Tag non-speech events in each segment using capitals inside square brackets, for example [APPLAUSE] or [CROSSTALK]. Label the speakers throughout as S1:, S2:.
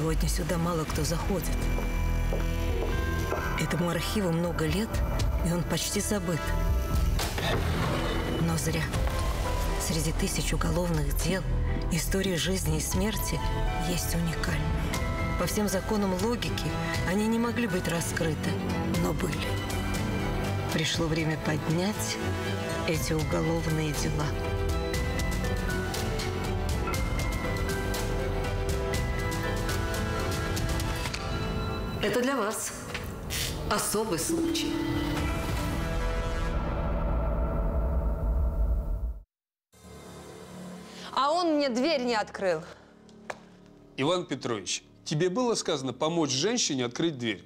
S1: Сегодня сюда мало кто заходит. Этому архиву много лет, и он почти забыт. Но зря. Среди тысяч уголовных дел истории жизни и смерти есть уникальные. По всем законам логики они не могли быть раскрыты, но были. Пришло время поднять эти уголовные дела. Это для вас особый случай.
S2: А он мне дверь не открыл.
S3: Иван Петрович, тебе было сказано помочь женщине открыть дверь?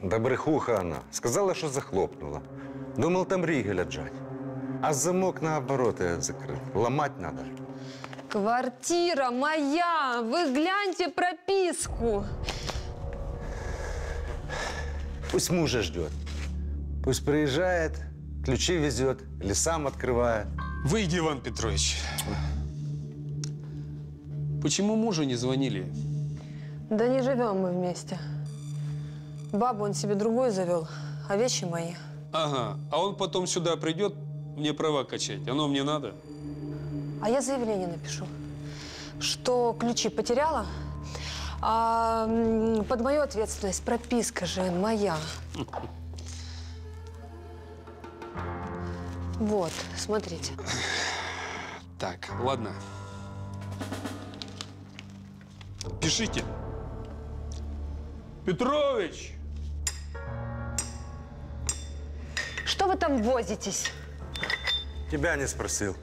S4: Да брехуха она. Сказала, що захлопнула. Думал, там ригель отжать. А замок наоборот я закрыл. Ломать надо.
S2: Квартира моя! Вы гляньте прописку.
S4: Пусть мужа ждет. Пусть приезжает, ключи везет или сам открывает.
S3: Выйди, Иван Петрович. Почему мужу не звонили?
S2: Да не живем мы вместе. Бабу он себе другой завел, а вещи мои.
S3: Ага, а он потом сюда придет мне права качать. Оно мне надо?
S2: А я заявление напишу, что ключи потеряла, а под мою ответственность прописка же моя. Вот, смотрите.
S3: Так, ладно. Пишите. Петрович!
S2: Что вы там возитесь?
S4: Тебя не спросил.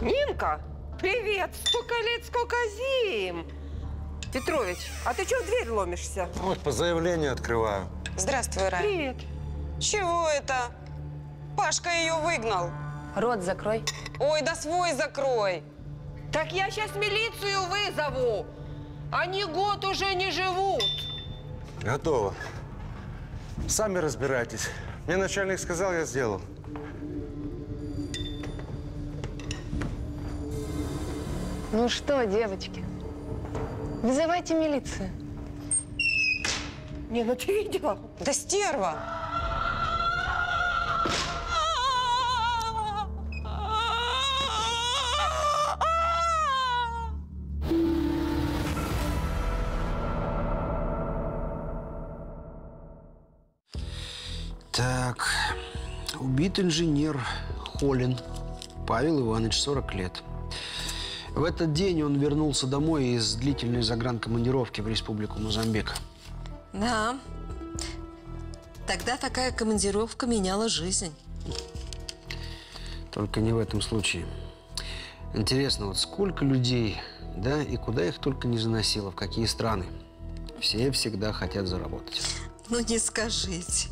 S5: Нинка, привет! Сколько лет, сколько зим! Петрович, а ты что в дверь ломишься?
S4: Вот по заявлению открываю.
S6: Здравствуй, Рай.
S5: Привет.
S6: Чего это? Пашка ее выгнал.
S2: Рот закрой.
S6: Ой, да свой закрой.
S5: Так я сейчас милицию вызову. Они год уже не живут.
S4: Готово. Сами разбирайтесь. Мне начальник сказал, я сделал.
S2: Ну что, девочки, вызывайте милицию.
S5: Не, ну ты видела?
S6: Да стерва.
S7: Так, убит инженер Холин Павел Иванович, 40 лет. В этот день он вернулся домой из длительной загранкомандировки в Республику Мозамбик.
S1: Да. Тогда такая командировка меняла жизнь.
S7: Только не в этом случае. Интересно, вот сколько людей, да, и куда их только не заносило, в какие страны. Все всегда хотят заработать.
S1: Ну, не скажите.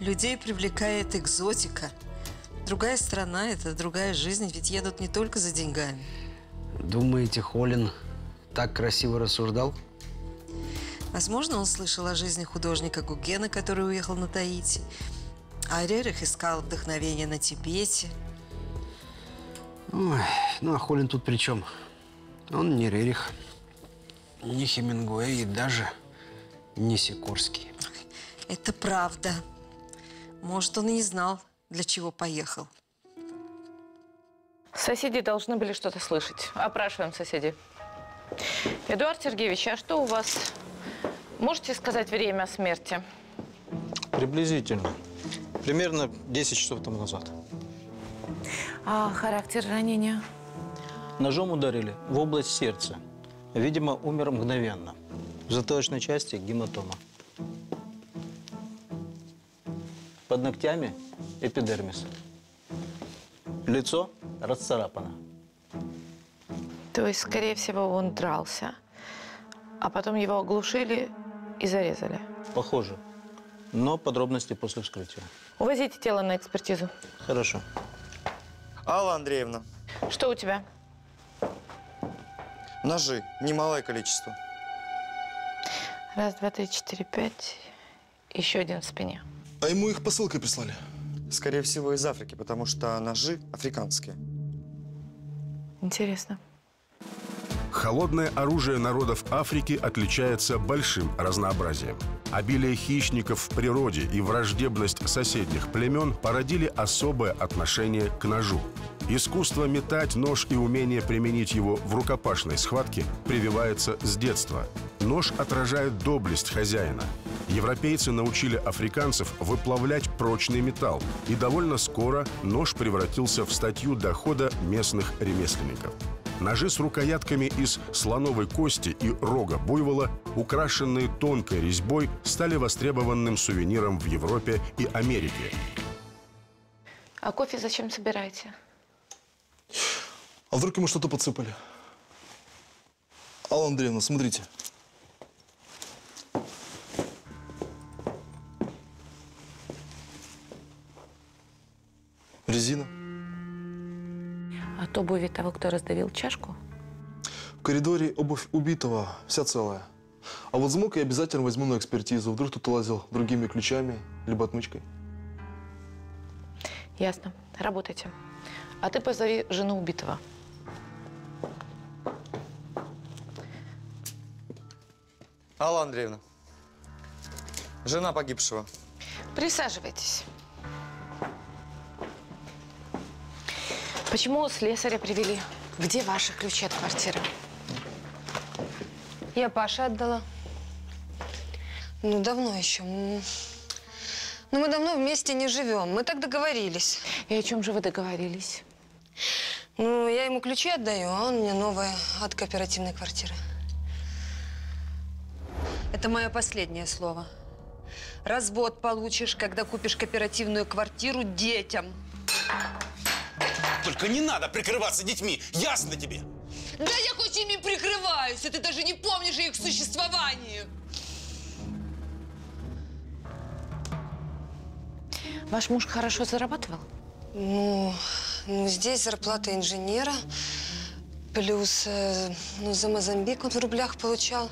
S1: Людей привлекает экзотика. Другая страна – это другая жизнь, ведь едут не только за деньгами.
S7: Думаете, Холин так красиво рассуждал?
S1: Возможно, он слышал о жизни художника Гугена, который уехал на Таити. А Рерих искал вдохновение на Тибете.
S7: Ой, ну а Холин тут при чем? Он не Рерих, не Хемингуэй и даже не Сикорский.
S1: Это правда. Может, он и не знал, для чего поехал.
S8: Соседи должны были что-то слышать. Опрашиваем соседей. Эдуард Сергеевич, а что у вас? Можете сказать время смерти?
S9: Приблизительно. Примерно 10 часов тому назад.
S8: А характер ранения?
S9: Ножом ударили в область сердца. Видимо, умер мгновенно. В затылочной части гематома. Под ногтями эпидермис. Лицо расцарапано.
S8: То есть, скорее всего, он дрался, а потом его оглушили и зарезали.
S9: Похоже. Но подробности после вскрытия.
S8: Увозите тело на экспертизу.
S9: Хорошо.
S10: Алла Андреевна,
S8: Что у тебя?
S10: ножи, немалое количество.
S8: Раз, два, три, четыре, пять. Еще один в спине.
S10: А ему их посылкой прислали? Скорее всего, из Африки, потому что ножи африканские.
S8: Интересно.
S11: Холодное оружие народов Африки отличается большим разнообразием. Обилие хищников в природе и враждебность соседних племен породили особое отношение к ножу. Искусство метать нож и умение применить его в рукопашной схватке прививается с детства. Нож отражает доблесть хозяина. Европейцы научили африканцев выплавлять прочный металл, и довольно скоро нож превратился в статью дохода местных ремесленников. Ножи с рукоятками из слоновой кости и рога буйвола, украшенные тонкой резьбой, стали востребованным сувениром в Европе и Америке.
S8: А кофе зачем собираете?
S10: А вдруг ему что-то подсыпали? Алла Андреевна, смотрите. Резина.
S8: От обуви того, кто раздавил чашку?
S10: В коридоре обувь убитого, вся целая. А вот замок я обязательно возьму на экспертизу. Вдруг кто-то лазил другими ключами, либо отмычкой.
S8: Ясно. Работайте. А ты позови жену убитого.
S10: Алла Андреевна. Жена погибшего.
S8: Присаживайтесь. Почему слесаря привели? Где ваши ключи от квартиры?
S2: Я Паше отдала. Ну, давно еще. Ну, мы давно вместе не живем. Мы так договорились.
S8: И о чем же вы договорились?
S2: Ну, я ему ключи отдаю, а он мне новые от кооперативной квартиры. Это мое последнее слово. Развод получишь, когда купишь кооперативную квартиру детям.
S12: Только не надо прикрываться детьми, ясно тебе?
S2: Да я хоть ими прикрываюсь, а ты даже не помнишь о их существовании.
S8: Ваш муж хорошо зарабатывал?
S2: Ну, ну, здесь зарплата инженера, плюс э, ну, за Мозамбик он в рублях получал.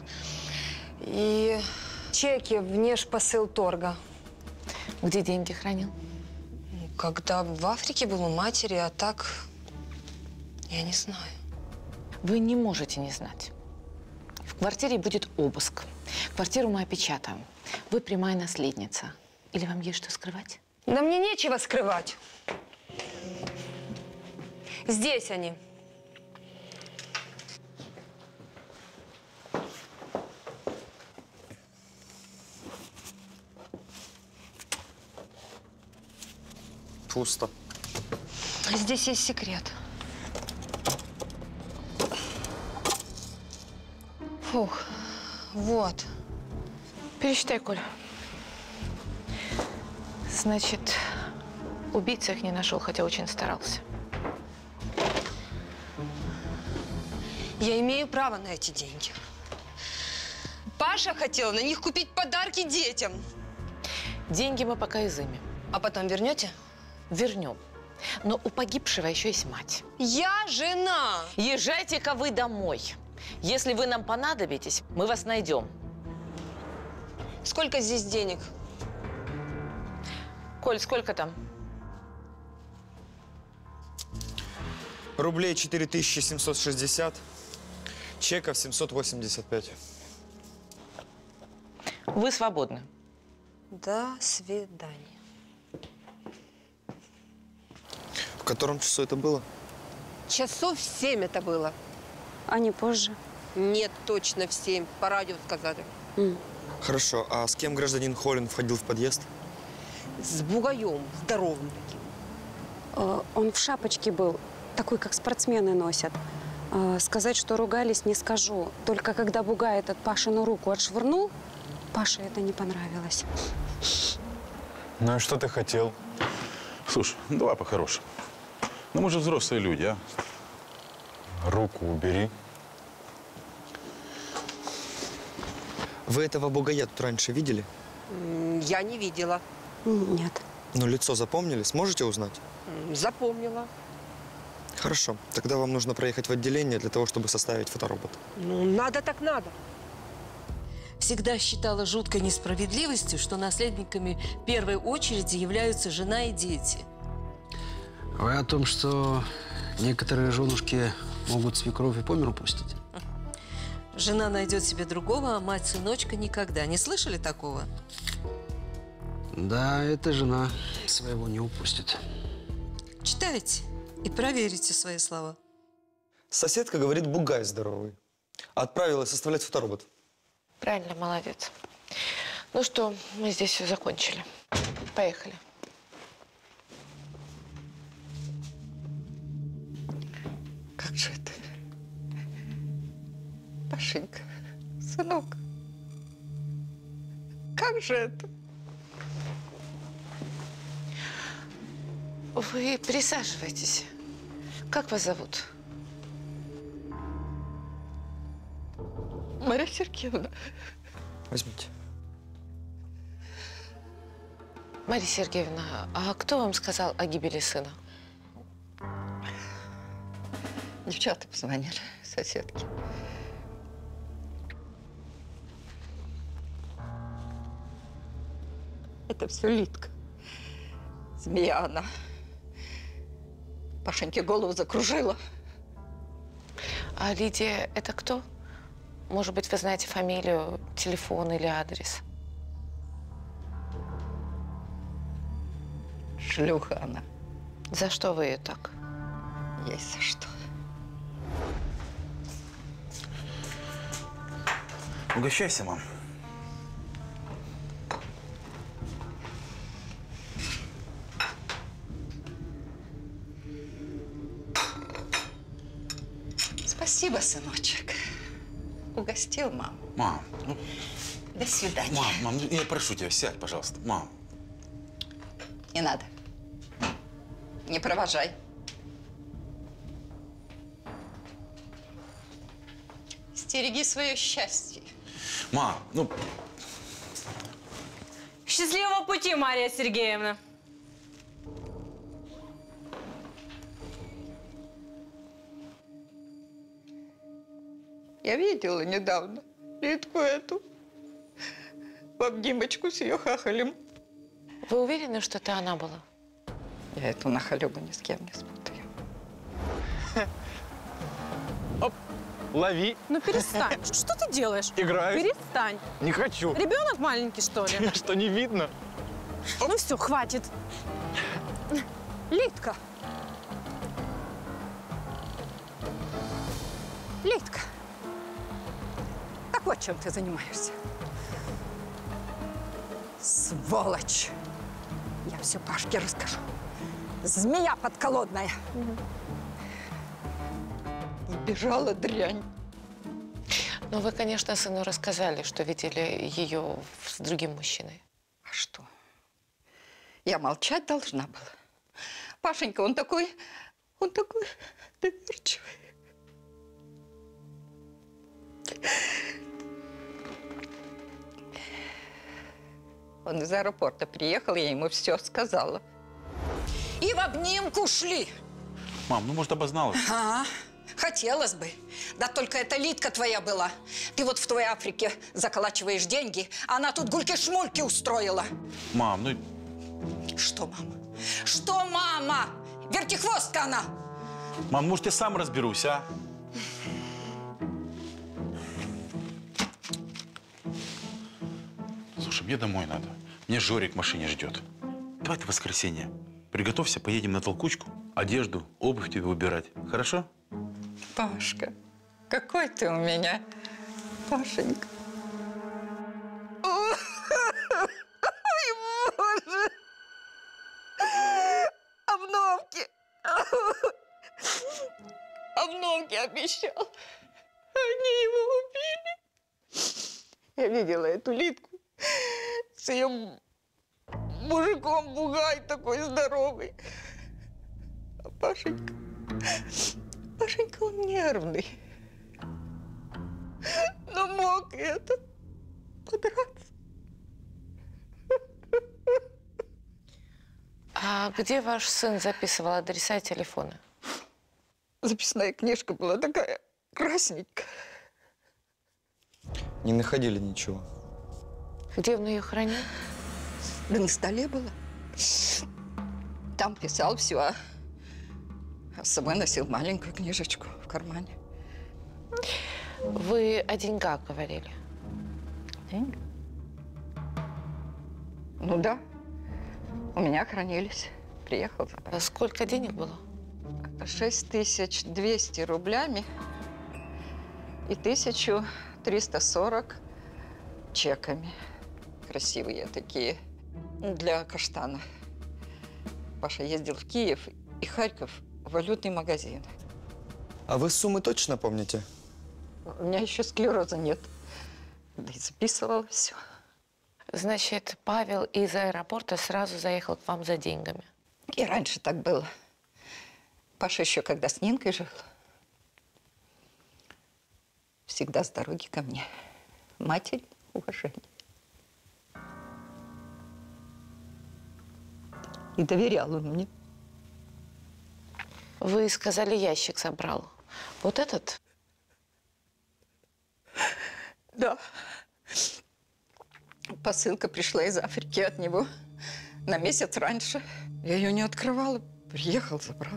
S2: И чеки внешпосыл торга.
S8: Где деньги хранил?
S2: Когда в Африке был у матери, а так я не знаю.
S8: Вы не можете не знать. В квартире будет обыск. Квартиру мы опечатаем. Вы прямая наследница. Или вам есть что скрывать?
S2: Да мне нечего скрывать. Здесь они.
S10: Пусто.
S2: Здесь есть секрет. Фух, вот.
S8: Пересчитай, Коль. Значит, убийца их не нашел, хотя очень старался.
S2: Я имею право на эти деньги. Паша хотел на них купить подарки детям.
S8: Деньги мы пока изымем.
S2: А потом вернете?
S8: Вернем. Но у погибшего еще есть мать.
S2: Я жена.
S8: Езжайте-ка вы домой. Если вы нам понадобитесь, мы вас найдем.
S2: Сколько здесь денег?
S8: Коль, сколько там?
S10: Рублей 4760, чеков 785.
S8: Вы свободны.
S2: До свидания.
S10: В котором часу это было?
S5: Часов в семь это было.
S6: А не позже?
S5: Нет, точно в семь. По радио сказали.
S10: Хорошо, а с кем гражданин Холин входил в подъезд?
S5: С бугаем, здоровым таким.
S6: Э, Он в шапочке был, такой, как спортсмены носят. Э, Сказать, что ругались, не скажу. Только когда Бугай этот Пашину руку отшвырнул, Паше это не понравилось.
S13: Ну и что ты хотел?
S14: Слушай, ну давай по-хорошему. Ну мы же взрослые люди, а?
S13: Руку убери.
S10: Вы этого тут раньше видели?
S5: Я не видела.
S6: Нет.
S10: Ну, лицо запомнили? Сможете узнать?
S5: Запомнила.
S10: Хорошо. Тогда вам нужно проехать в отделение для того, чтобы составить фоторобот.
S5: Ну, надо так надо.
S1: Всегда считала жуткой несправедливостью, что наследниками первой очереди являются жена и дети.
S7: Вы о том, что некоторые женушки могут свекровь и по миру пустить?
S1: Жена найдет себе другого, а мать сыночка никогда. Не слышали такого?
S7: Да, эта жена своего не упустит.
S1: Читайте и проверите свои слова.
S15: Соседка говорит, бугай здоровый. Отправилась составлять фоторобот.
S8: Правильно, молодец. Ну что, мы здесь все закончили. Поехали.
S16: Как же это? Пашенька, сынок, как же это?
S8: Вы присаживайтесь. Как вас зовут?
S16: Мария Сергеевна.
S15: Возьмите.
S8: Мария Сергеевна, а кто вам сказал о гибели сына?
S16: Девчата позвонили, соседки. Это все Литка. Змея она. Пашеньке голову закружила.
S8: А Лидия – это кто? Может быть, вы знаете фамилию, телефон или адрес?
S16: Шлюха она.
S8: За что вы ее так?
S16: Есть за что.
S12: Угощайся, мам.
S16: Спасибо, сыночек. Угостил маму.
S12: Мам, ну,
S16: До свидания.
S12: мам, мам, ну, я прошу тебя, сядь, пожалуйста. Мам,
S16: Не надо. Не провожай. Стереги свое счастье.
S12: Мам, ну,
S17: Счастливого пути, Мария Сергеевна.
S16: Я видела недавно Литку эту в обнимочку с ее хахалем.
S8: Вы уверены, что это она была?
S16: Я эту нахалюбу ни с кем не спутаю.
S13: Лови.
S17: Ну перестань. Что ты делаешь?
S13: Играю.
S17: Перестань.
S13: Не хочу.
S17: Ребенок маленький, что ли? [LAUGHS]
S13: Что, не видно?
S17: Ну все, хватит. Литка. Литка. Так вот, чем ты занимаешься. Сволочь. Я все Пашке расскажу. Змея подколодная.
S16: Бежала дрянь.
S8: Но вы, конечно, сыну рассказали, что видели ее с другим мужчиной.
S16: А что? Я молчать должна была. Пашенька, он такой, он такой доверчивый. Он из аэропорта приехал, я ему все сказала. И в обнимку шли.
S12: мам, ну, может, обозналась?
S16: Ага, хотелось бы. Да только эта Литка твоя была. Ты вот в твоей Африке заколачиваешь деньги, а она тут гульки-шмульки устроила.
S12: Мам, ну,
S16: Что, мама? Что, мама? Вертихвостка она!
S12: мам, может, я сам разберусь, а? Слушай, мне домой надо. Мне Жорик в машине ждет. Давай в воскресенье. Приготовься, поедем на толкучку. Одежду, обувь тебе выбирать. Хорошо?
S16: Пашка, какой ты у меня, Пашенька. Ой, боже! Обновки! Обновки обещал. Они его убили. Я видела эту Литку с ее мужиком бугай такой здоровый. А Пашенька, Пашенька, он нервный. Но мог это подраться.
S8: А где ваш сын записывал адреса и телефоны?
S16: Записная книжка была такая красненькая.
S15: Не находили ничего.
S8: Где он ее хранил?
S16: Да на столе было. Там писал все, а а с собой носил маленькую книжечку в кармане.
S8: Вы о деньгах говорили.
S16: Деньги? Ну да. У меня хранились. Приехал.
S8: А сколько денег было?
S16: 6200 рублями и 1340 чеками. Красивые такие. Для каштана. Паша ездил в Киев и Харьков валютный магазин.
S15: А вы суммы точно помните?
S16: У меня еще склероза нет. Да и записывала все.
S8: Значит, Павел из аэропорта сразу заехал к вам за деньгами.
S16: И раньше так было. Паша еще когда с Нинкой жил, всегда с дороги ко мне. Матерь, уважение. И доверял он мне.
S8: Вы сказали, ящик собрал. Вот этот?
S16: Да. Посылка пришла из Африки от него на месяц раньше. Я ее не открывала. Приехал, забрал.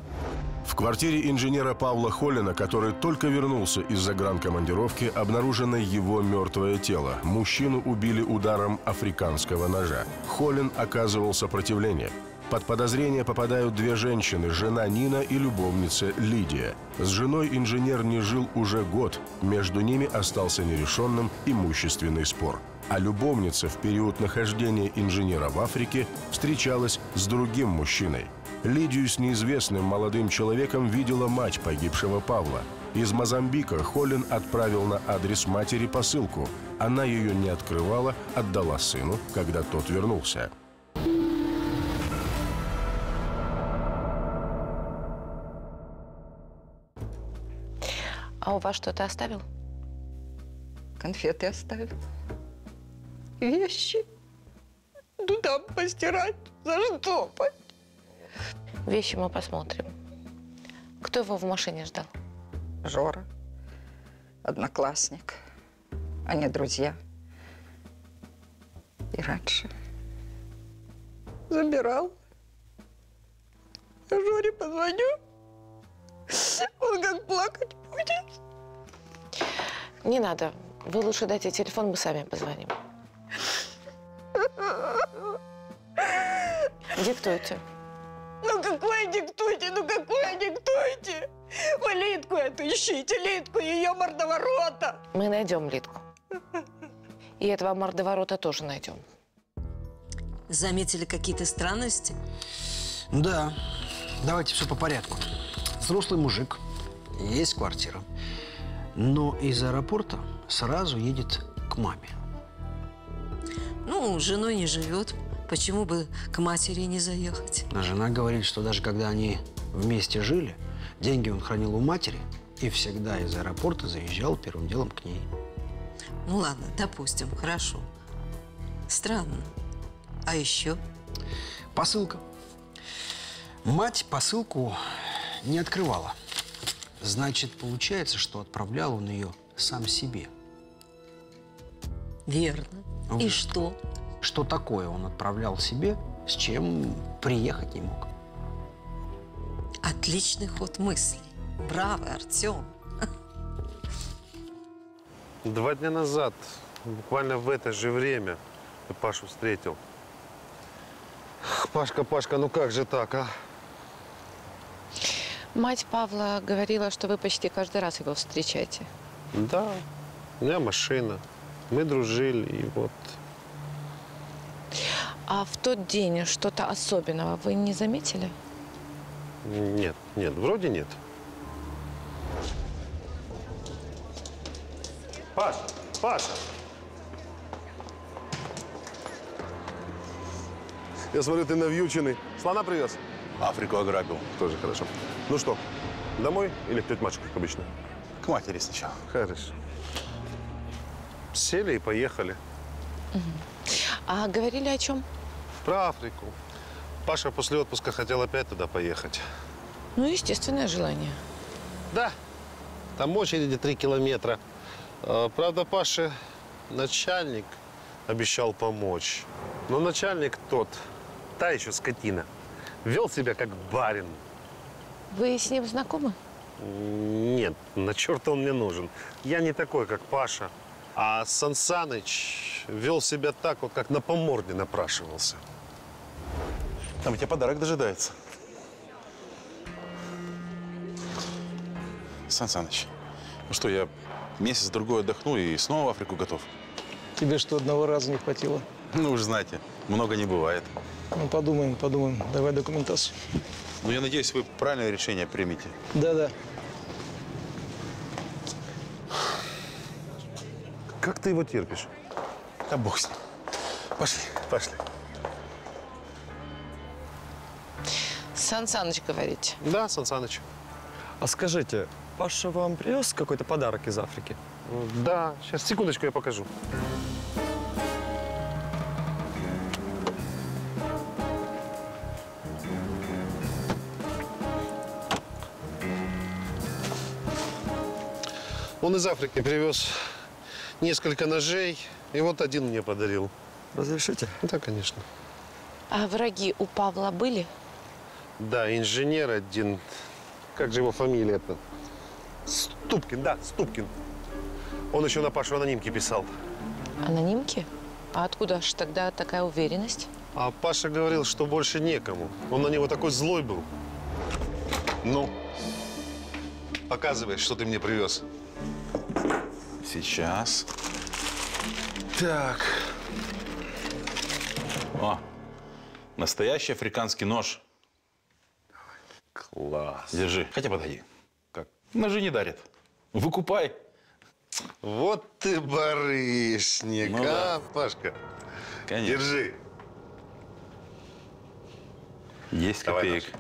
S11: В квартире инженера Павла Холлина, который только вернулся из загранкомандировки, обнаружено его мертвое тело. Мужчину убили ударом африканского ножа. Холлин оказывал сопротивление. Под подозрение попадают две женщины – жена Нина и любовница Лидия. С женой инженер не жил уже год. Между ними остался нерешенным имущественный спор. А любовница в период нахождения инженера в Африке встречалась с другим мужчиной. Лидию с неизвестным молодым человеком видела мать погибшего Павла. Из Мозамбика Холлин отправил на адрес матери посылку. Она ее не открывала, отдала сыну, когда тот вернулся.
S8: А у вас что-то оставил?
S16: Конфеты оставил. Вещи. Ну там постирать, заштопать.
S8: Вещи мы посмотрим. Кто его в машине ждал?
S16: Жора, одноклассник. Они друзья. И раньше забирал. Жоре позвоню. Он как плакать будет.
S8: Не надо. Вы лучше дайте телефон, мы сами позвоним. Диктуйте.
S16: Ну какой диктуйте, ну какой диктуйте? Вы Литку эту ищите, Литку, ее мордоворота.
S8: Мы найдем Литку. И этого мордоворота тоже найдем.
S1: Заметили какие-то странности?
S7: Да. Давайте все по порядку. Взрослый мужик, есть квартира. Но из аэропорта сразу едет к маме.
S1: Ну, женой не живет. Почему бы к матери не заехать?
S7: А жена говорит, что даже когда они вместе жили, деньги он хранил у матери и всегда из аэропорта заезжал первым делом к ней.
S1: Ну ладно, допустим, хорошо. Странно. А еще?
S7: Посылка. Мать посылку не открывала. Значит, получается, что отправлял он ее сам себе.
S1: Верно.
S7: Вот.
S1: И что?
S7: Что такое он отправлял себе, с чем приехать не мог.
S1: Отличный ход мысли. Браво, Артем.
S18: Два дня назад, буквально в это же время, ты Пашу встретил. Пашка, Пашка, ну как же так, а?
S8: Мать Павла говорила, что вы почти каждый раз его встречаете.
S18: Да, у меня машина. Мы дружили, и вот.
S8: А в тот день что-то особенного вы не заметили?
S18: Нет, нет, вроде нет. Паша, Паша! Я смотрю, ты навьюченный. Слона привез?
S12: Африку ограбил.
S18: Тоже хорошо. Ну что, домой или к тете как обычно?
S12: К матери сначала.
S18: Хорошо. Сели и поехали.
S8: А говорили о чем?
S18: Про Африку. Паша после отпуска хотел опять туда поехать.
S8: Ну, естественное желание.
S18: Да. Там очереди три километра. А, Правда, Паше начальник обещал помочь. Но начальник тот, та еще скотина, вел себя как барин.
S8: Вы с ним знакомы?
S18: Нет, на черта он мне нужен. Я не такой, как Паша. А Сан Саныч вел себя так, вот как на поморде напрашивался.
S12: Там у тебя подарок дожидается. Сан Саныч, ну что, я месяц-другой отдохну и снова в Африку готов.
S19: Тебе что, одного раза не хватило?
S12: Ну, уж знаете, много не бывает.
S19: Ну, подумаем, подумаем. Давай документацию.
S12: Ну, я надеюсь, вы правильное решение примете.
S19: Да-да.
S18: Как ты его терпишь?
S12: Да бог с ним. Пошли, пошли.
S8: Сан Саныч, говорите.
S18: Да, Сан Саныч.
S15: А скажите, Паша вам привез какой-то подарок из Африки?
S18: Да, сейчас, секундочку, я покажу. Он из Африки привез несколько ножей, и вот один мне подарил.
S15: Разрешите?
S18: Да, конечно.
S8: А враги у Павла были?
S18: Да, инженер один. Как же его фамилия-то? Ступкин, да, Ступкин. Он еще на Пашу анонимки писал.
S8: Анонимки? А откуда ж тогда такая уверенность?
S18: А Паша говорил, что больше некому. Он на него такой злой был. Ну, показывай, что ты мне привез.
S12: Сейчас. Так. О, настоящий африканский нож.
S18: Класс.
S12: Держи. Хотя подойди. Как? Ножи не дарят. Выкупай.
S18: Вот ты барышник,
S12: Ну
S18: а,
S12: да.
S18: Пашка?
S12: Конечно.
S18: Держи.
S12: 10
S18: Давай
S12: копеек.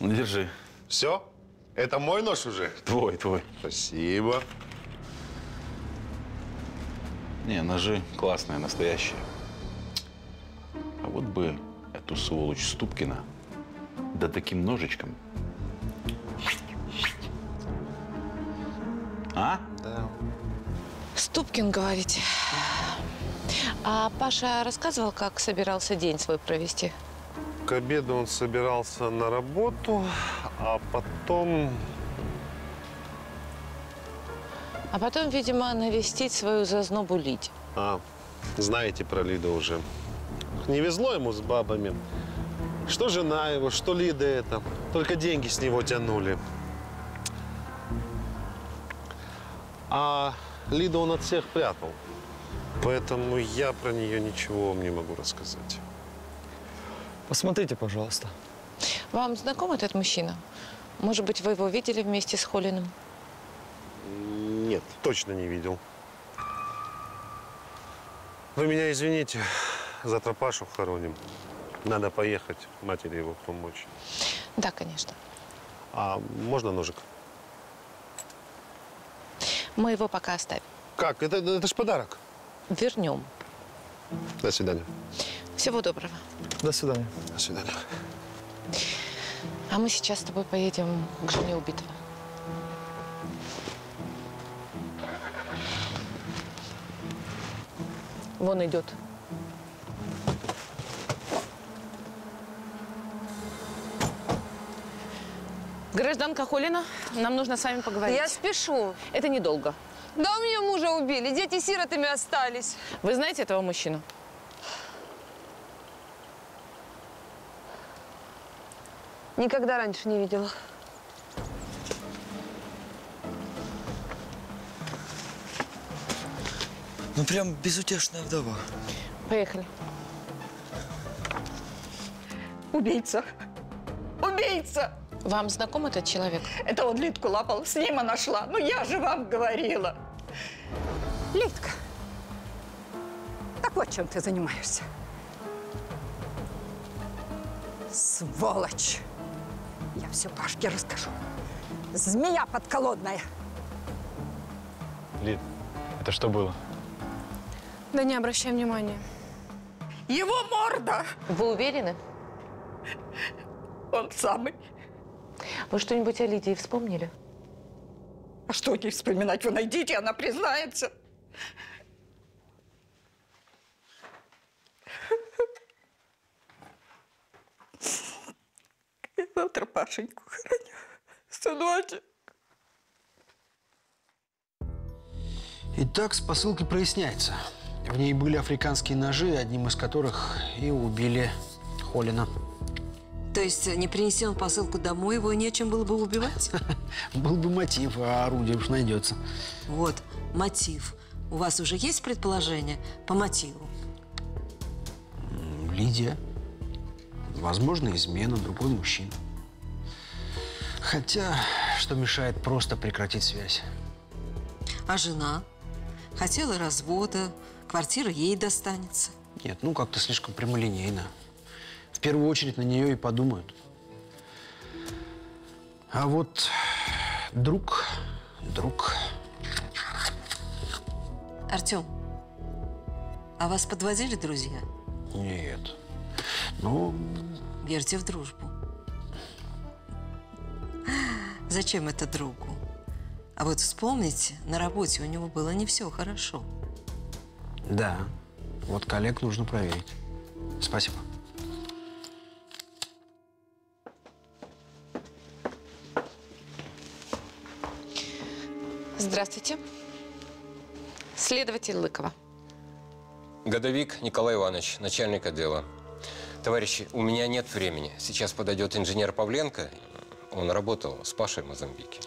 S12: Ну, держи.
S18: Все? Это мой нож уже?
S12: Твой, твой.
S18: Спасибо.
S12: Не, ножи классные, настоящие. А вот бы эту сволочь Ступкина да таким ножичком. А?
S18: Да.
S8: Ступкин, говорите. А Паша рассказывал, как собирался день свой провести?
S18: К обеду он собирался на работу, а потом...
S8: А потом, видимо, навестить свою зазнобу Лидь.
S18: А, знаете про Лиду уже. Не везло ему с бабами. Что жена его, что Лида это. Только деньги с него тянули. А Лиду он от всех прятал. Поэтому я про нее ничего вам не могу рассказать.
S15: Посмотрите, пожалуйста.
S8: Вам знаком этот мужчина? Может быть, вы его видели вместе с Холиным?
S18: Нет, точно не видел. Вы меня извините, завтра Пашу хороним. Надо поехать матери его помочь.
S8: Да, конечно.
S18: А можно ножик?
S8: Мы его пока оставим.
S18: Как? Это, это ж подарок.
S8: Вернем.
S18: До свидания.
S8: Всего доброго.
S15: До свидания.
S18: До свидания.
S8: А мы сейчас с тобой поедем к жене убитого. Вон идет. Гражданка Холина, нам нужно с вами поговорить.
S2: Я спешу.
S8: Это недолго.
S2: Да у меня мужа убили, дети сиротами остались.
S8: Вы знаете этого мужчину?
S2: Никогда раньше не видела.
S15: Ну, прям безутешная вдова.
S8: Поехали.
S16: Убийца. Убийца!
S8: Вам знаком этот человек?
S16: Это он Литку лапал, с ним она шла. Ну я же вам говорила.
S17: Лидка, так вот чем ты занимаешься. Сволочь! Я все Пашке расскажу. Змея подколодная.
S13: Лид, это что было?
S20: Да не обращай внимания.
S16: Его морда!
S8: Вы уверены?
S16: Он самый.
S8: Вы что-нибудь о Лидии вспомнили?
S16: А что не вспоминать? Вы найдите, она признается. Завтра Пашеньку хороню.
S17: Сыночек.
S7: Итак, с посылкой проясняется. В ней были африканские ножи, одним из которых и убили Холина.
S1: То есть, не принеси он посылку домой, его нечем было бы убивать? [LAUGHS]
S7: Был бы мотив, а орудие уж найдется.
S1: Вот, мотив. У вас уже есть предположение по мотиву?
S7: Лидия. Возможно, измена, другой мужчина. Хотя, что мешает просто прекратить связь?
S1: А жена? Хотела развода, квартира ей достанется.
S7: Нет, ну как-то слишком прямолинейно. В первую очередь на нее и подумают. А вот друг, друг.
S1: Артем, а вас подводили друзья?
S7: Нет. Ну,
S1: Верьте в дружбу. Зачем это другу? А вот вспомните, на работе у него было не все хорошо.
S7: да. Вот коллег нужно проверить. Спасибо.
S8: Здравствуйте. Следователь Лыкова.
S21: Годовик Николай Иванович, начальник отдела. Товарищи, у меня нет времени. Сейчас подойдет инженер Павленко. Он работал с Пашей в Мозамбике.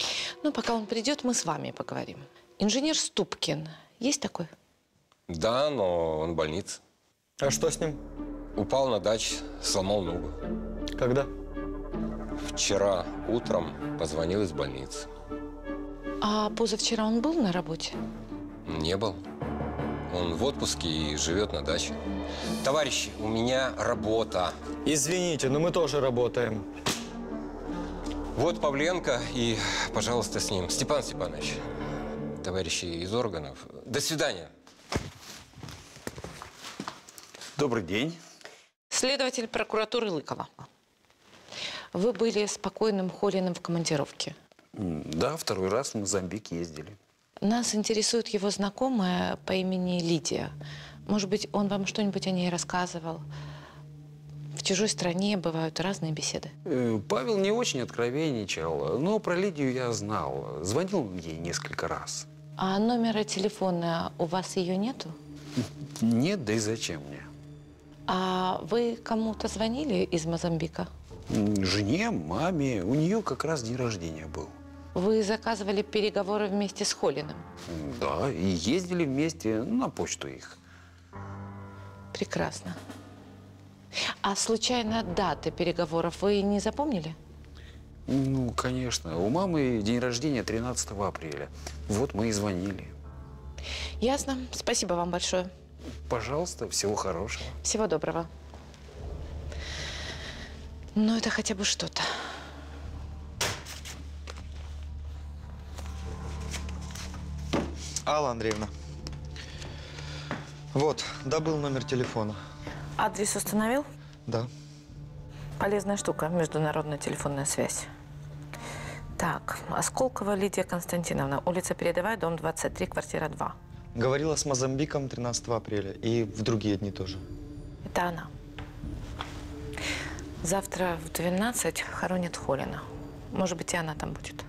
S8: Ну, пока он придет, мы с вами поговорим. Инженер Ступкин. Есть такой?
S21: Да, но он в больнице.
S15: А что с ним?
S21: Упал на даче, сломал ногу.
S15: Когда?
S21: Вчера утром позвонил из больницы.
S8: А позавчера он был на работе?
S21: Не был. Он в отпуске и живет на даче. Товарищи, у меня работа.
S15: Извините, но мы тоже работаем.
S21: Вот Павленко и, пожалуйста, с ним. Степан Степанович, товарищи из органов. До свидания.
S12: Добрый день.
S8: Следователь прокуратуры Лыкова. Вы были с покойным Холиным в командировке.
S12: Да, второй раз в Мозамбик ездили.
S8: Нас интересует его знакомая по имени Лидия. Может быть, он вам что-нибудь о ней рассказывал? В чужой стране бывают разные беседы.
S12: Э, Павел не очень откровенничал, но про Лидию я знал. Звонил ей несколько раз.
S8: А номера телефона у вас ее нету?
S12: Нет, да и зачем мне?
S8: А вы кому-то звонили из Мозамбика?
S12: Жене, маме, у нее как раз день рождения был.
S8: Вы заказывали переговоры вместе с Холиным?
S12: Да, и ездили вместе на почту их.
S8: Прекрасно. А случайно даты переговоров вы не запомнили?
S12: Ну, конечно. У мамы день рождения 13 апреля. Вот мы и звонили.
S8: Ясно. Спасибо вам большое.
S12: Пожалуйста, всего хорошего.
S8: Всего доброго. Ну, это хотя бы что-то.
S15: Алла Андреевна. Вот, добыл номер телефона.
S8: Адрес установил?
S15: Да.
S8: Полезная штука, международная телефонная связь. Так, Осколкова Лидия Константиновна, улица Передовая, дом 23, квартира 2.
S15: Говорила с Мозамбиком 13 апреля и в другие дни тоже.
S8: Это она. Завтра в 12 хоронят Холина. Может быть, и она там будет.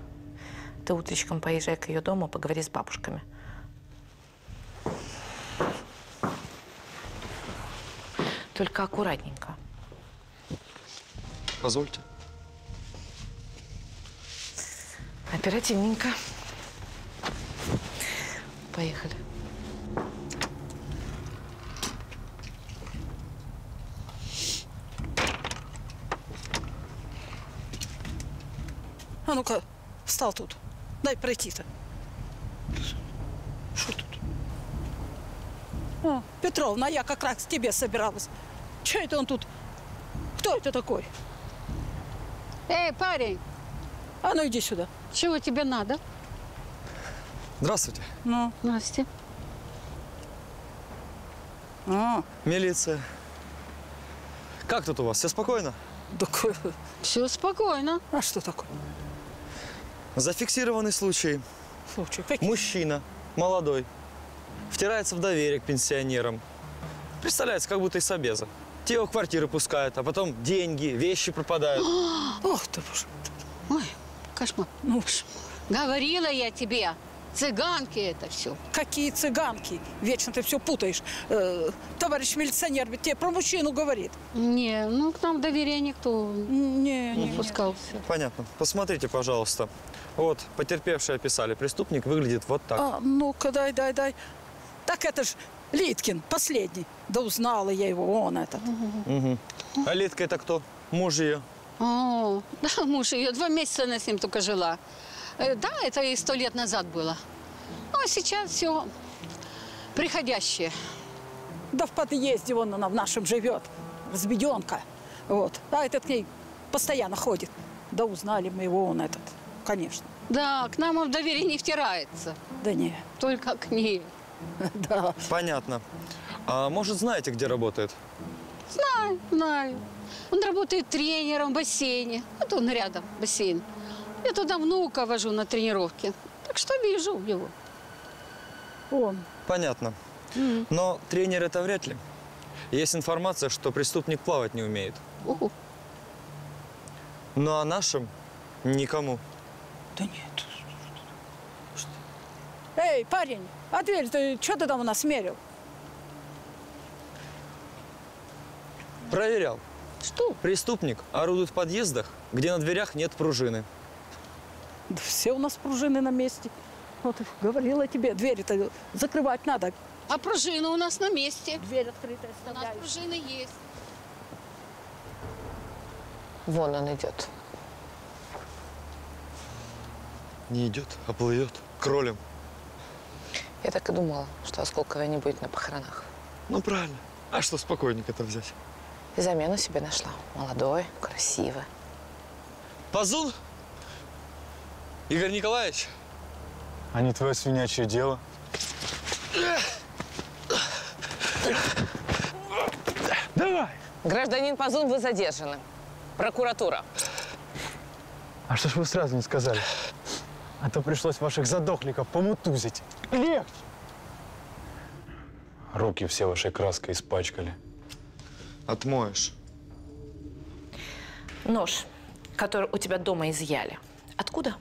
S8: Ты утречком поезжай к ее дому, поговори с бабушками. Только аккуратненько.
S15: Позвольте.
S8: Оперативненько. Поехали.
S17: А ну-ка, встал тут. Дай пройти-то. Что тут? О, Петровна, я как раз к тебе собиралась. Че это он тут? Кто это такой?
S22: Эй, парень,
S17: А ну иди сюда.
S22: чего тебе надо?
S15: Здравствуйте.
S17: Ну?
S22: Здрасте.
S17: А,
S15: Милиция. Как тут у вас? Все спокойно?
S17: такое.
S22: Все спокойно.
S17: А что такое?
S15: Зафиксированный случай.
S17: Случай какой?
S15: Мужчина, молодой, втирается в доверие к пенсионерам. Представляется, как будто из обеза. Те его в квартиры пускают, а потом деньги, вещи пропадают. [GASPS]
S17: Ох ты, боже. Ой,
S22: Кошмар. Ну уж. Говорила я тебе. Цыганки это все.
S17: Какие цыганки? Вечно ты все путаешь. Э, товарищ милиционер ведь тебе про мужчину говорит.
S22: Не, ну к нам доверия никто
S17: не,
S22: не пускался.
S15: Понятно. Посмотрите, пожалуйста. Вот, потерпевшие описали. Преступник выглядит вот так.
S17: А, ну-ка, дай, дай, дай. Так это ж Литкин, последний. Да узнала я его, он этот.
S15: Угу. А Литка это кто? Муж ее.
S22: О, [LAUGHS] да, муж ее два месяца она с ним только жила. Э, Да, это и сто лет назад было. Ну, а сейчас все приходящее.
S17: Да в подъезде вон она в нашем живет. Разбеденка. Вот. А этот к ней постоянно ходит. Да узнали мы его, он этот. Конечно.
S22: Да, к нам он в доверие не втирается.
S17: Да не.
S22: Только к ней. [LAUGHS]
S17: Да.
S15: Понятно. А может, знаете, где работает?
S22: Знаю, знаю. Он работает тренером в бассейне. Вот он рядом, бассейн. Я туда внука вожу на тренировки. Так что вижу его.
S17: Он.
S15: Понятно. Но тренер это вряд ли. Есть информация, что преступник плавать не умеет.
S22: Угу.
S15: Ну а нашим никому.
S17: Да нет. Эй, парень, дверь ты что ты там у нас мерил?
S15: Проверял.
S22: Что?
S15: Преступник орудует в подъездах, где на дверях нет пружины.
S17: Да все у нас пружины на месте. Вот говорила тебе, двери-то закрывать надо.
S22: А пружина у нас на месте.
S17: Дверь открытая
S22: У нас пружины есть.
S8: Вон он идет.
S15: Не идет, а плывет. Кролем.
S8: Я так и думала, что Осколкова не будет на похоронах.
S15: Ну, правильно. А что спокойненько-то взять?
S8: И замену себе нашла. Молодой, красивый.
S15: Пазун? Игорь Николаевич?
S13: А не твое свинячье дело.
S8: Давай. Гражданин Пазун, вы задержаны. Прокуратура.
S13: А что ж вы сразу не сказали? А то пришлось ваших задохликов помутузить. Легче. Руки все вашей краской испачкали.
S15: Отмоешь.
S8: Нож, который у тебя дома изъяли. Откуда?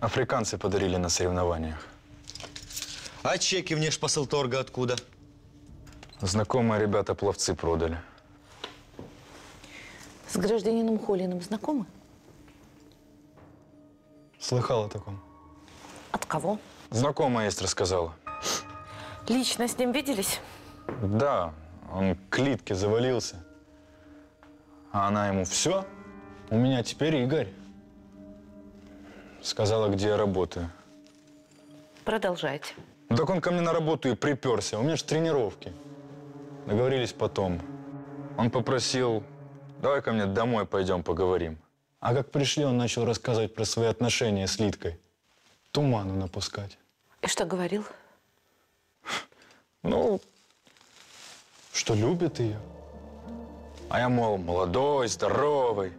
S13: Африканцы подарили на соревнованиях.
S15: А чеки внешпосылторга откуда?
S13: Знакомые ребята-пловцы продали.
S8: С гражданином Холиным знакомы?
S13: Слыхал о таком.
S8: От кого?
S13: Знакомая есть, рассказала.
S8: Лично с ним виделись?
S13: Да, он к Литке завалился. А она ему все, у меня теперь Игорь. Сказала, где я работаю.
S8: Продолжайте.
S13: Ну, так он ко мне на работу и приперся. У меня же тренировки. Договорились потом. Он попросил, давай ко мне домой пойдем поговорим. А как пришли, он начал рассказывать про свои отношения с Литкой. Туману напускать.
S8: И что говорил?
S13: Ну, что любит ее. А я, мол, молодой, здоровый.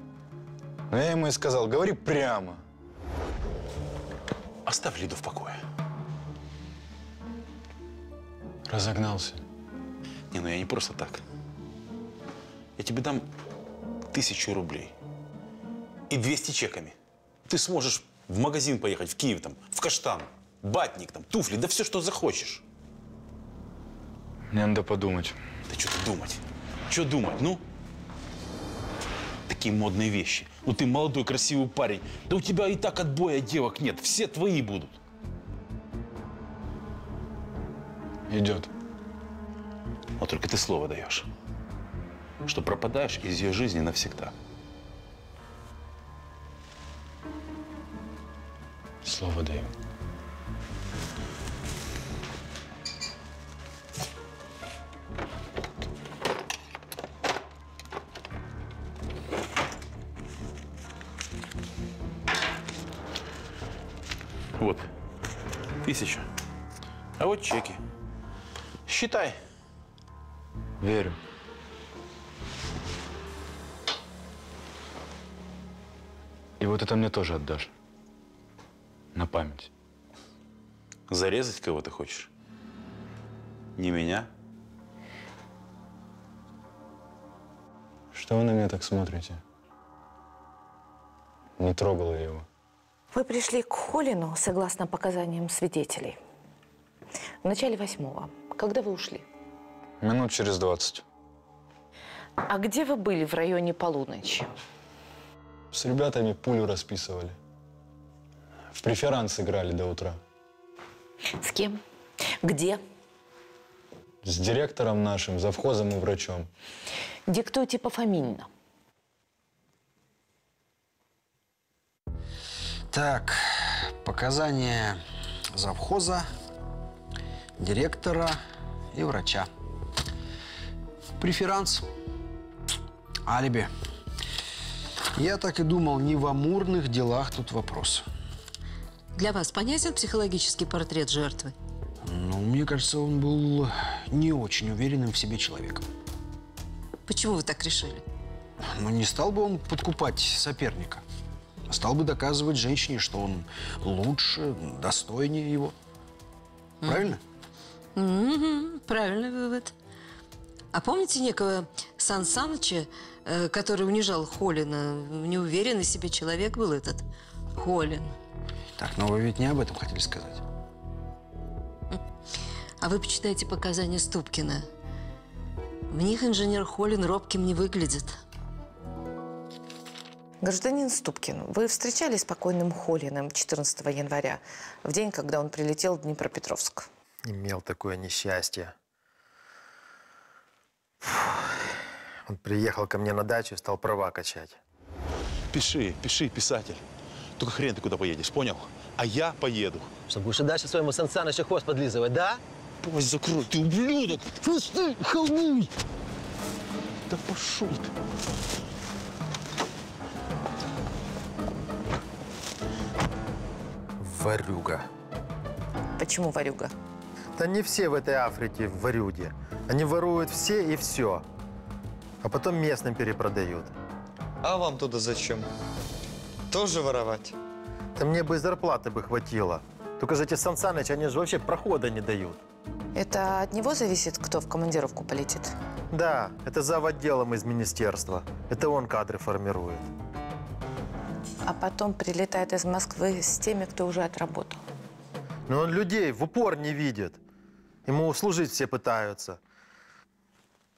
S13: Но я ему и сказал, говори прямо.
S12: Оставь Лиду в покое.
S13: Разогнался.
S12: Не, ну я не просто так. Я тебе дам тысячу рублей и 200 чеками. Ты сможешь в магазин поехать, в Киев, там, в Каштан, батник, там, туфли, да все, что захочешь.
S13: Мне надо подумать.
S12: Да что ты думать? Что думать, ну? Такие модные вещи. Ну ты молодой, красивый парень. Да у тебя и так отбоя девок нет. Все твои будут.
S13: Идет.
S12: Но только ты слово даешь, что пропадаешь из ее жизни навсегда.
S13: Слово даю.
S12: Вот. Тысяча. А вот чеки. Считай.
S13: Верю. И вот это мне тоже отдашь. Память.
S12: Зарезать кого ты хочешь? Не меня?
S13: Что вы на меня так смотрите? Не трогал я его.
S8: Вы пришли к Холину, согласно показаниям свидетелей, в начале восьмого. Когда вы ушли?
S13: Минут через 20.
S8: А где вы были в районе полуночи?
S13: С ребятами пулю расписывали. В преферанс играли до утра.
S8: С кем? Где?
S13: С директором нашим, завхозом и врачом.
S8: Диктуйте пофамильно.
S7: Так, показания завхоза, директора и врача. Преферанс. Алиби. Я так и думал, не в амурных делах тут вопрос.
S1: Для вас понятен психологический портрет жертвы?
S7: Ну, мне кажется, он был не очень уверенным в себе человеком.
S1: Почему вы так решили?
S7: Ну, не стал бы он подкупать соперника. а Стал бы доказывать женщине, что он лучше, достойнее его. Правильно?
S1: Мгм, правильный вывод. А помните некого Сан Саныча, э, который унижал Холина? Неуверенный себе человек был этот Холин.
S7: Так, но вы ведь не об этом хотели сказать.
S1: А вы почитайте показания Ступкина. В них инженер Холин робким не выглядит.
S8: Гражданин Ступкин, вы встречались с покойным Холиным 14 января, в день, когда он прилетел в Днепропетровск?
S23: Имел такое несчастье. Он приехал ко мне на дачу и стал права качать.
S12: Пиши, пиши, писатель. Только хрен ты куда поедешь, понял? А я поеду.
S23: Что, будешь и дальше своему Сан Санычу хвост подлизывать, да?
S12: Пусть закрой, ты ублюдок! Пусти, холмуй! Да пошел ты!
S23: Варюга.
S8: Почему варюга?
S23: Да не все в этой Африке варюги. Они воруют все и все. А потом местным перепродают.
S15: А вам туда зачем? Тоже воровать?
S23: Да мне бы и зарплаты бы хватило. Только же эти Сан Саныч, они же вообще прохода не дают.
S8: Это от него зависит, кто в командировку полетит?
S23: Да, это зав. отделом из министерства. Это он кадры формирует.
S8: А потом прилетает из Москвы с теми, кто уже отработал.
S23: Но он людей в упор не видит. Ему услужить все пытаются.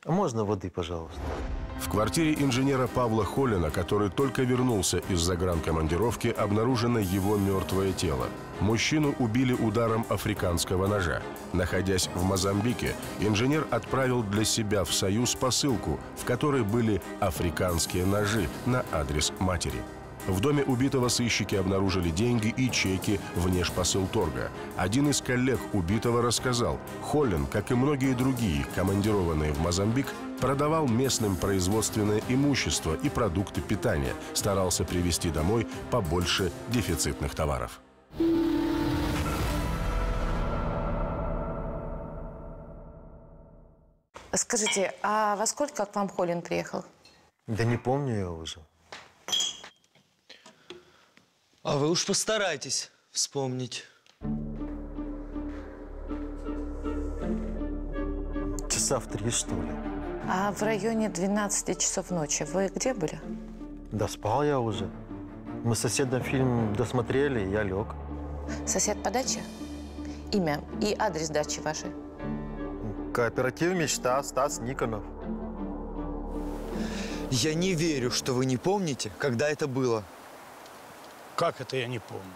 S23: А можно воды, пожалуйста?
S11: В квартире инженера Павла Холина, который только вернулся из загранкомандировки, обнаружено его мертвое тело. Мужчину убили ударом африканского ножа. Находясь в Мозамбике, инженер отправил для себя в Союз посылку, в которой были африканские ножи на адрес матери. В доме убитого сыщики обнаружили деньги и чеки внешпосылторга. Один из коллег убитого рассказал, Холлин, как и многие другие, командированные в Мозамбик, продавал местным производственное имущество и продукты питания, старался привезти домой побольше дефицитных товаров.
S8: Скажите, а во сколько к вам Холин приехал?
S23: Да не помню я уже.
S15: А вы уж постарайтесь вспомнить.
S23: Часа в три, что ли?
S8: А в районе 12 часов ночи вы где были?
S23: Да спал я уже. Мы с соседом фильм досмотрели, я лег.
S8: Сосед по даче? Имя и адрес дачи вашей?
S23: Кооператив «Мечта», Стас Никонов.
S15: Я не верю, что вы не помните, когда это было.
S24: Как это я не помню?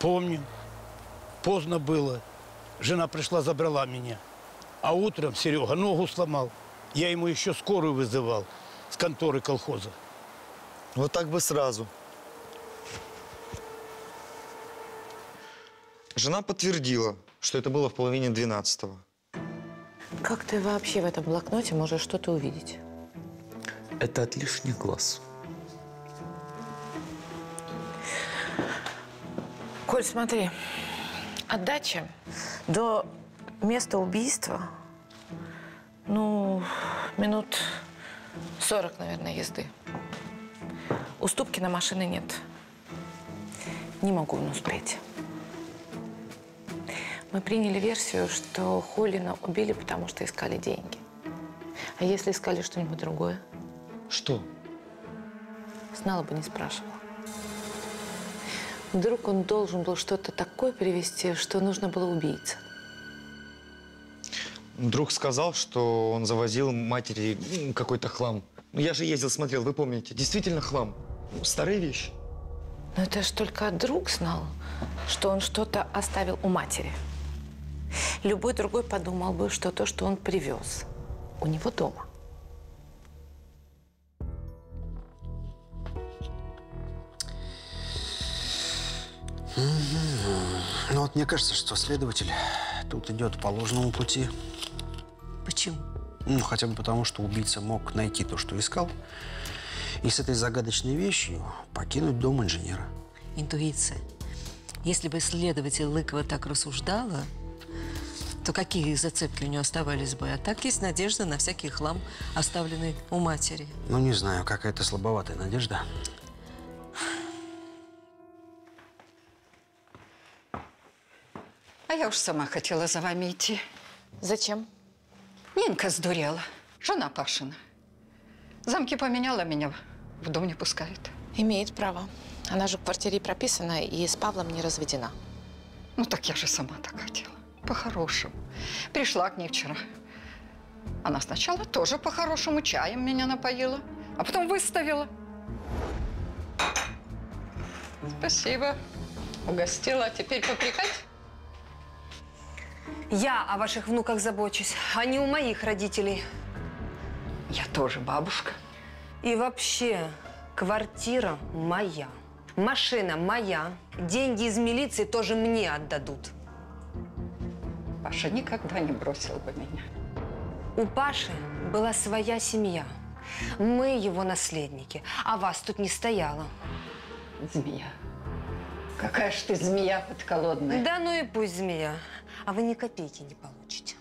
S24: Помню. Поздно было. Жена пришла, забрала меня. А утром Серега ногу сломал. Я ему еще скорую вызывал с конторы колхоза.
S15: Вот так бы сразу. Жена подтвердила, что это было в половине двенадцатого.
S8: Как ты вообще в этом блокноте можешь что-то увидеть?
S15: Это от лишних глаз.
S8: Коль, смотри, от дачи до места убийства, ну, минут 40, наверное, езды. Уступки на машины нет. Не могу успеть. Мы приняли версию, что Холина убили, потому что искали деньги. А если искали что-нибудь другое?
S15: Что?
S8: Знала бы, не спрашивала. Вдруг он должен был что-то такое привезти, что нужно было убийце.
S15: Друг сказал, что он завозил матери какой-то хлам. Ну, я же ездил, смотрел, вы помните. Действительно хлам. Ну, Старые вещи.
S8: Но это ж только друг знал, что он что-то оставил у матери. Любой другой подумал бы, что то, что он привез, у него дома.
S7: Ну вот мне кажется, что следователь тут идет по ложному пути.
S1: Почему?
S7: Ну, хотя бы потому, что убийца мог найти то, что искал, и с этой загадочной вещью покинуть дом инженера.
S1: Интуиция. Если бы следователь Лыкова так рассуждала, то какие зацепки у нее оставались бы? А так есть надежда на всякий хлам, оставленный у матери.
S7: Ну, не знаю, какая-то слабоватая надежда.
S16: А я уж сама хотела за вами идти.
S8: Зачем?
S16: Нинка сдурела. Жена Пашина. Замки поменяла, меня в дом не пускает.
S8: Имеет право. Она же в квартире прописана и с Павлом не разведена.
S16: Ну так я же сама так хотела. По-хорошему. Пришла к ней вчера. Она сначала тоже по-хорошему чаем меня напоила, а потом выставила. Спасибо. Угостила. А теперь попрекать?
S2: Я о ваших внуках забочусь, а не у моих родителей.
S16: Я тоже бабушка.
S2: И вообще, квартира моя. Машина моя. Деньги из милиции тоже мне отдадут.
S16: Паша никогда не бросил бы меня.
S2: У Паши была своя семья. Мы его наследники, а вас тут не стояло.
S16: Змея. Какая ж ты змея подколодная.
S2: Да ну и пусть змея. А вы ни копейки не получите.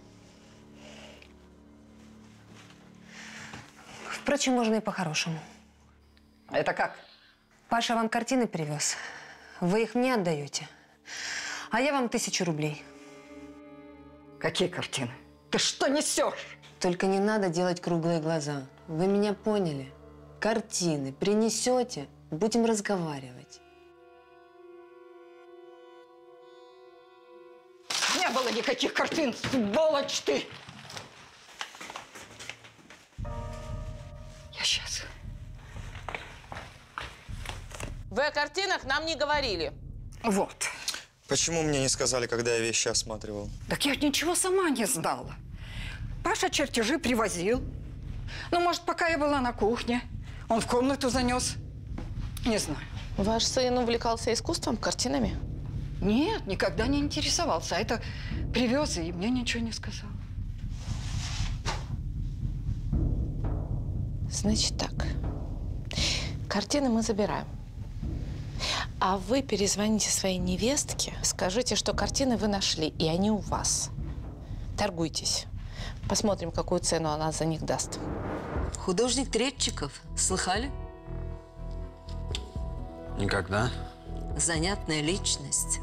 S2: Впрочем, можно и по-хорошему.
S16: Это как?
S2: Паша вам картины привез. Вы их мне отдаете. А я вам тысячу рублей.
S16: Какие картины? Ты что несешь?
S2: Только не надо делать круглые глаза. Вы меня поняли. Картины принесете, будем разговаривать.
S16: Не было никаких картин, сволочь ты! Я сейчас.
S8: Вы о картинах нам не говорили.
S16: Вот.
S15: Почему мне не сказали, когда я вещи осматривал?
S16: Так я ничего сама не знала. Паша чертежи привозил. Ну, может, пока я была на кухне, он в комнату занес. Не знаю.
S8: Ваш сын увлекался искусством, картинами?
S16: Нет, никогда не интересовался. А это привез и мне ничего не сказал.
S8: Значит так. Картины мы забираем. А вы перезвоните своей невестке, скажите, что картины вы нашли, и они у вас. Торгуйтесь. Посмотрим, какую цену она за них даст.
S1: Художник Третчиков. Слыхали?
S7: Никогда.
S1: Занятная личность.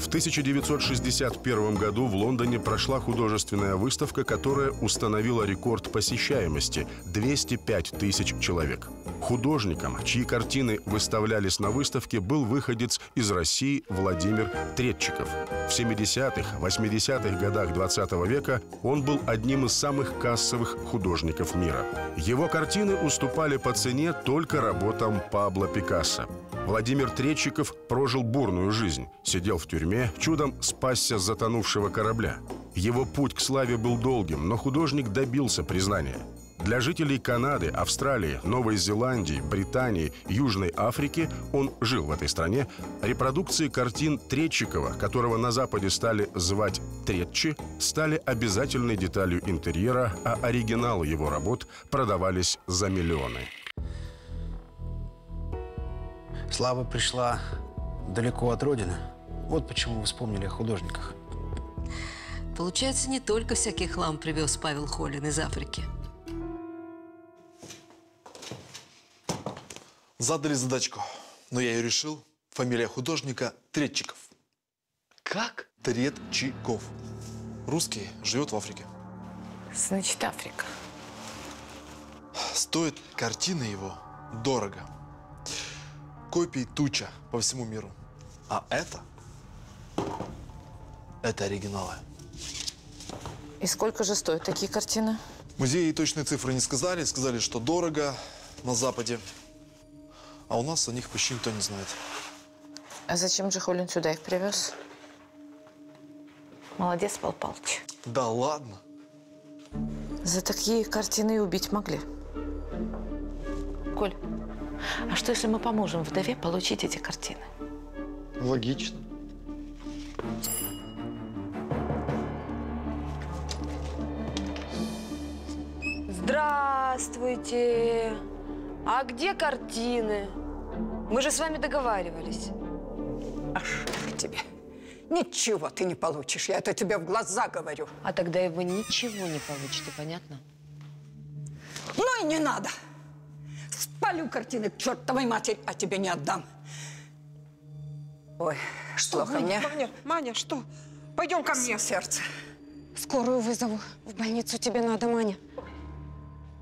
S11: В 1961 году в Лондоне прошла художественная выставка, которая установила рекорд посещаемости – 205 тысяч человек. Художником, чьи картины выставлялись на выставке, был выходец из России Владимир Третчиков. В 70-х, 80-х годах 20 века он был одним из самых кассовых художников мира. Его картины уступали по цене только работам Пабло Пикассо. Владимир Третчиков прожил бурную жизнь. Сидел в тюрьме, чудом спасся с затонувшего корабля. Его путь к славе был долгим, но художник добился признания. Для жителей Канады, Австралии, Новой Зеландии, Британии, Южной Африки он жил в этой стране. Репродукции картин Третчикова, которого на Западе стали звать Третчи, стали обязательной деталью интерьера, а оригиналы его работ продавались за миллионы.
S7: Слава пришла далеко от родины. Вот почему вы вспомнили о художниках.
S1: Получается, не только всякий хлам привез Павел Холин из Африки.
S10: Задали задачку, но я ее решил. Фамилия художника Третчиков.
S15: Как?
S10: Третчиков. Русский, живет в Африке.
S8: Значит, Африка.
S10: Стоит картина его дорого. Копий туча по всему миру. А это... Это оригиналы.
S8: И сколько же стоят такие картины?
S10: Музеи точные цифры не сказали. Сказали, что дорого на Западе. А у нас о них почти никто не знает.
S8: А зачем же Холин сюда их привез? Молодец, Пал Палыч.
S10: Да ладно.
S8: За такие картины и убить могли. Коль, а что если мы поможем вдове получить эти картины?
S15: Логично.
S2: Здравствуйте. А где картины? Мы же с вами договаривались.
S16: Аж тебе. Ничего ты не получишь, я это тебе в глаза говорю.
S2: А тогда и вы ничего не получите, понятно?
S16: Ну и не надо. Спалю картины к чертовой матери, а тебе не отдам. Ой, что плохо мне.
S5: Маня, Маня, что? Пойдем ко мне.
S16: Сердце.
S6: Скорую вызову. В больницу тебе надо, Маня.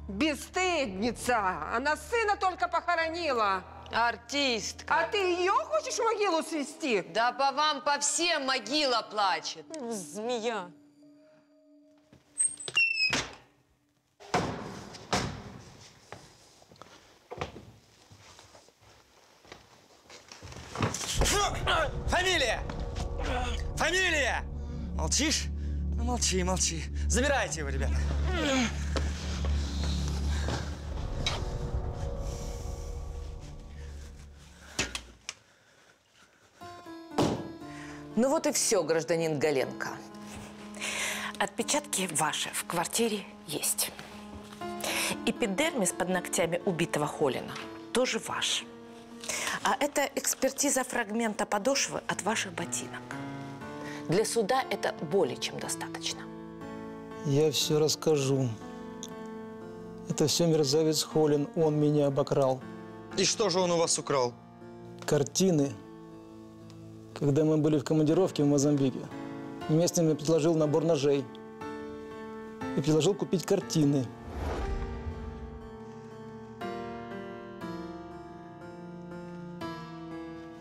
S5: Бесстыдница! Она сына только похоронила.
S2: Артистка.
S5: А ты ее хочешь в могилу свести?
S2: Да по вам, по всем могила плачет.
S6: Змея.
S15: Фамилия! Фамилия! Молчишь? Ну, молчи, молчи. Забирайте его, ребята.
S8: Ну вот и все, гражданин Галенко. Отпечатки ваши в квартире есть. Эпидермис под ногтями убитого Холина тоже ваш. А это экспертиза фрагмента подошвы от ваших ботинок. Для суда это более чем достаточно.
S19: Я все расскажу. Это все мерзавец Холин, он меня обокрал.
S15: И что же он у вас украл?
S19: Картины. Когда мы были в командировке в Мозамбике, местный мне предложил набор ножей. И предложил купить картины.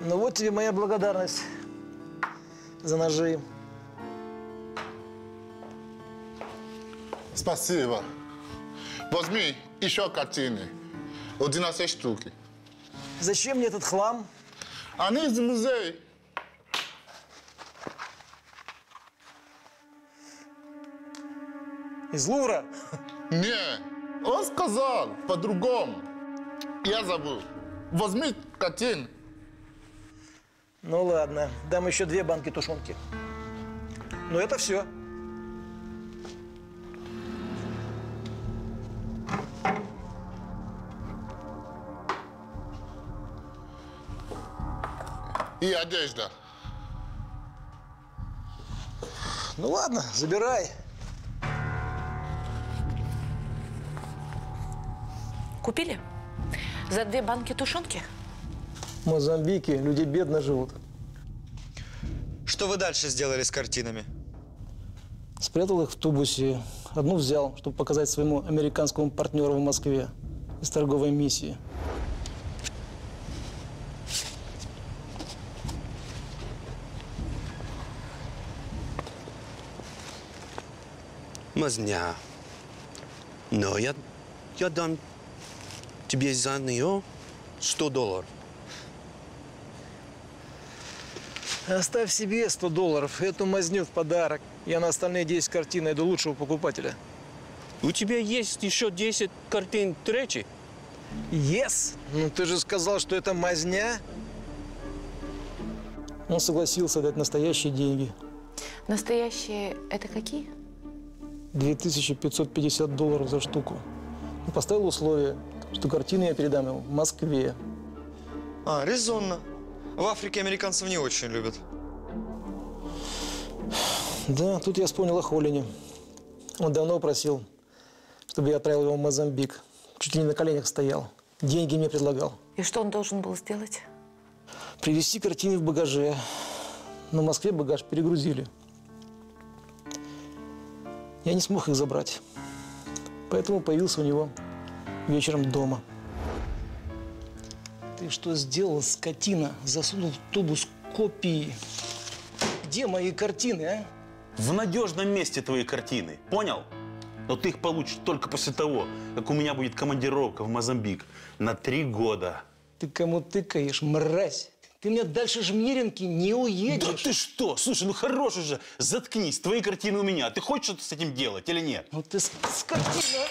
S19: Ну вот тебе моя благодарность за ножи.
S25: Спасибо. Возьми еще картины. 11 штуки.
S19: Зачем мне этот хлам?
S25: Они из музея.
S19: Из Лувра?
S25: Не, он сказал по-другому. Я забыл. Возьми картин.
S19: Ну ладно, дам еще две банки тушенки. Ну это все.
S25: И одежда.
S19: Ну ладно, забирай.
S8: Купили? За две банки тушенки?
S19: Мозамбике люди бедно живут.
S15: Что вы дальше сделали с картинами?
S19: Спрятал их в тубусе. Одну взял, чтобы показать своему американскому партнеру в Москве из торговой миссии.
S26: Мазня. Но я, я дам тебе за нее 100 долларов.
S19: Оставь себе 100 долларов, эту мазню в подарок. Я на остальные 10 картин найду лучшего покупателя.
S26: У тебя есть еще 10 картин третьей?
S19: Yes! Ну ты же сказал, что это мазня. Он согласился дать настоящие деньги.
S8: Настоящие это какие?
S19: 2550 долларов за штуку. И поставил условие, что картины я передам ему в Москве.
S15: А, резонно. В Африке американцев не очень любят.
S19: Да, тут я вспомнил о Холине. Он давно просил, чтобы я отправил его в Мозамбик. Чуть ли не на коленях стоял. Деньги мне предлагал.
S8: И что он должен был сделать?
S19: Привезти картины в багаже. Но в Москве багаж перегрузили. Я не смог их забрать. Поэтому появился у него вечером дома. Ты что сделал, скотина? Засунул в тубус копии. Где мои картины, а?
S12: В надежном месте твои картины. Понял? Но ты их получишь только после того, как у меня будет командировка в Мозамбик на три года.
S19: Ты кому тыкаешь, мразь? Ты мне дальше Жмеринки не уедешь.
S12: Да ты что? Слушай, ну хорош уже. Заткнись. Твои картины у меня. Ты хочешь что-то с этим делать или нет?
S19: Ну ты скотина.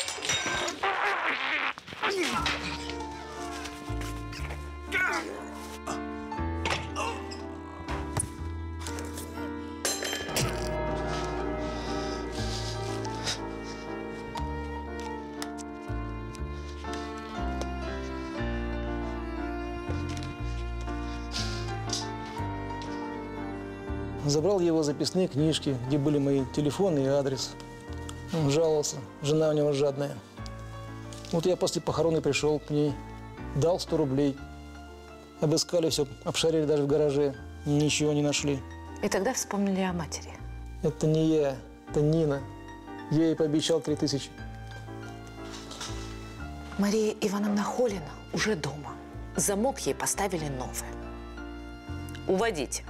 S19: Забрал его записные книжки, где были мои телефоны и адрес. Он жаловался, жена у него жадная. Вот я после похорон и пришел к ней, дал 100 рублей. Обыскали все, обшарили даже в гараже, ничего не нашли.
S8: И тогда вспомнили о матери.
S19: Это не я, это Нина. Я ей пообещал 3000.
S8: Мария Ивановна Холина уже дома. Замок ей поставили новый. Уводите.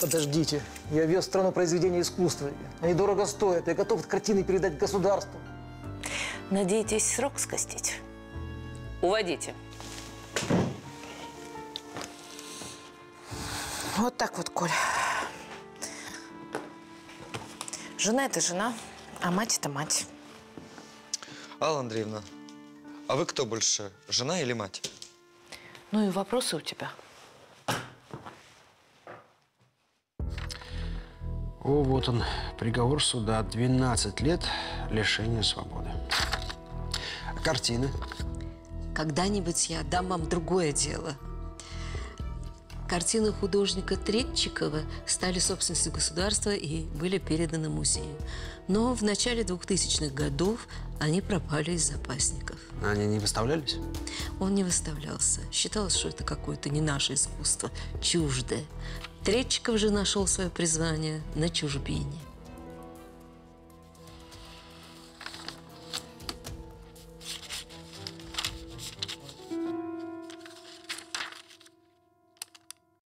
S19: Подождите, я вез в страну произведения искусства. Они дорого стоят. Я готов картины передать государству.
S8: Надеетесь срок скостить? Уводите. Вот так вот, Коль. Жена – это жена, а мать – это мать.
S15: Алла Андреевна, а вы кто больше, жена или мать?
S8: Ну и вопросы у тебя.
S7: О, вот он, приговор суда. 12 лет лишения свободы. А картины?
S1: Когда-нибудь я дам вам другое дело. Картины художника Третчикова стали собственностью государства и были переданы музею. Но в начале 2000-х годов они пропали из запасников.
S7: Они не выставлялись?
S1: Он не выставлялся. Считалось, что это какое-то не наше искусство, чуждое. Третчиков же нашел свое призвание на чужбине.